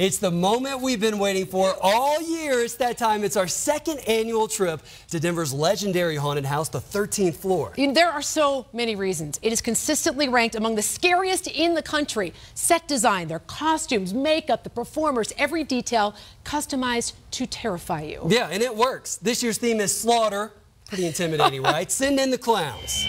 It's the moment we've been waiting for all year. It's that time. It's our second annual trip to Denver's legendary haunted house, the 13th floor. There are so many reasons. It is consistently ranked among the scariest in the country. Set design, their costumes, makeup, the performers, every detail customized to terrify you. Yeah, and it works. This year's theme is slaughter. Pretty intimidating, right? Send in the clowns.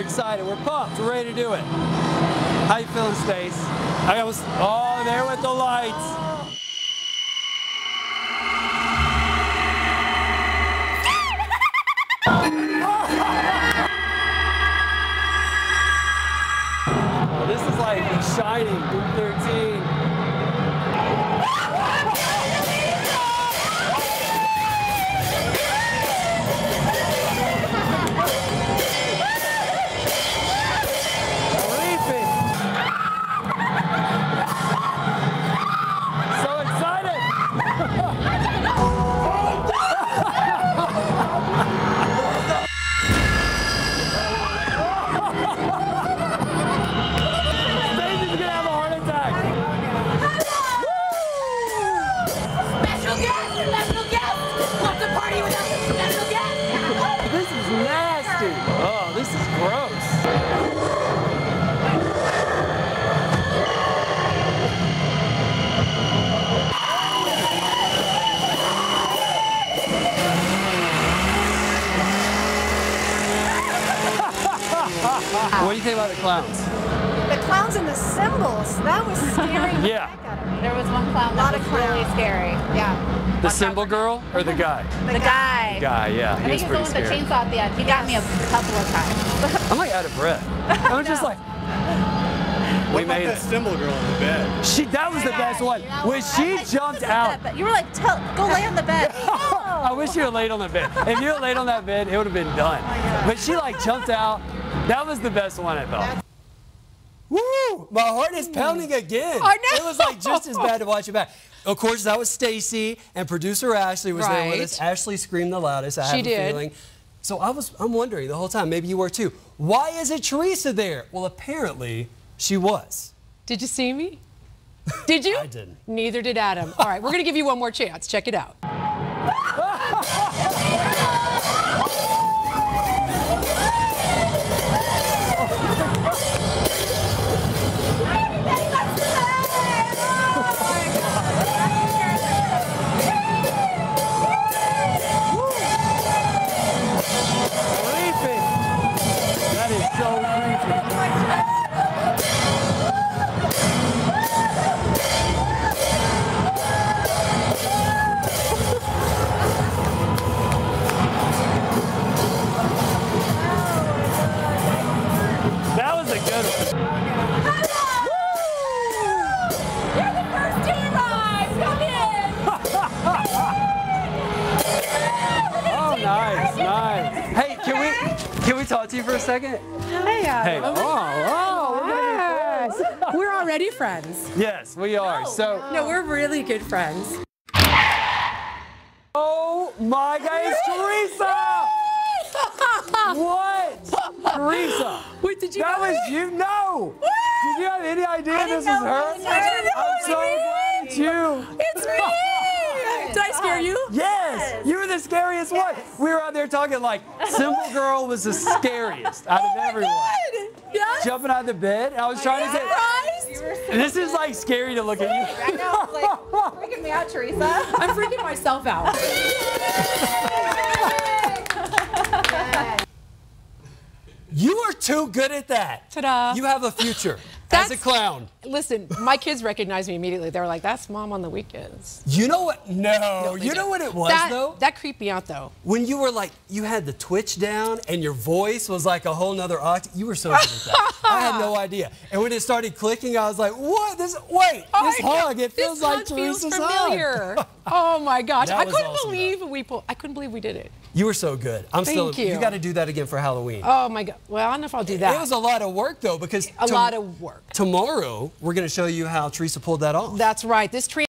Excited. We're pumped. We're ready to do it. How you feeling, Stace? I was. Oh, there with the lights. This is like Shining, Group 13. This is gross. What do you think about the clowns? The clowns and the cymbals. That was scary. Yeah. There was one clown Lot that of was really scary. Yeah. The cymbal girl or the guy? The guy. Guy, yeah. I he think he's the one with the chainsaw at the end. He got me a couple of times. I'm like out of breath. I'm just like. We made that it. cymbal girl in the bed. She, that was the best one. When she jumped out, But you were like, Tell, go lay on the bed. I wish you had laid on the bed. If you had laid on that bed, it would have been done. Oh but she like jumped out. That was the best one I thought. My heart is pounding again. I know. It was like just as bad to watch it back. Of course, that was Stacy and producer Ashley was there with us. Ashley screamed the loudest. I She have a did. feeling. So I was, I'm wondering the whole time. Maybe you were too. Why isn't Theresa there? Well, apparently she was. Did you see me? Did you? I didn't. Neither did Adam. All right, we're going to give you one more chance. Check it out. We can we talk to you for a second? Hey, uh, Hey, oh, oh, we're gonna be friends. We're already friends. Yes, we are. So, No, we're really good friends. oh my God, it's Theresa! What? Theresa? Wait, did you That know was you? No. Did you have any idea this was her? I didn't know I'm so me. glad it's you. It's me! Did I scare you? Yes, you were the scariest one. We were out there talking like Simple Girl was the scariest out of oh everyone. Good. Yes. Jumping out of the bed, I was trying to say, Surprised. this is like scary to look at you. I know, like, freaking me out, Theresa. I'm freaking myself out. You are too good at that. Ta-da. You have a future as That's- a clown. Listen, my kids recognized me immediately. They were like, that's mom on the weekends. You know what? No, They you did. know what it was that, though? That creeped me out though. when you were like, you had the twitch down and your voice was like a whole nother octave. You were so good at that. I had no idea. And when it started clicking, I was like, what? This, wait, Oh this my God, hug, it feels this like hug feels Theresa's familiar. hug. oh my gosh, That I couldn't awesome, believe we pulled. I couldn't believe we did it. You were so good. I'm Thank still, you. got to do that again for Halloween. Oh my god. Well, I don't know if I'll do that. It was a lot of work though, because a lot of work. tomorrow we're going to show you how Theresa pulled that off. That's right. This tree.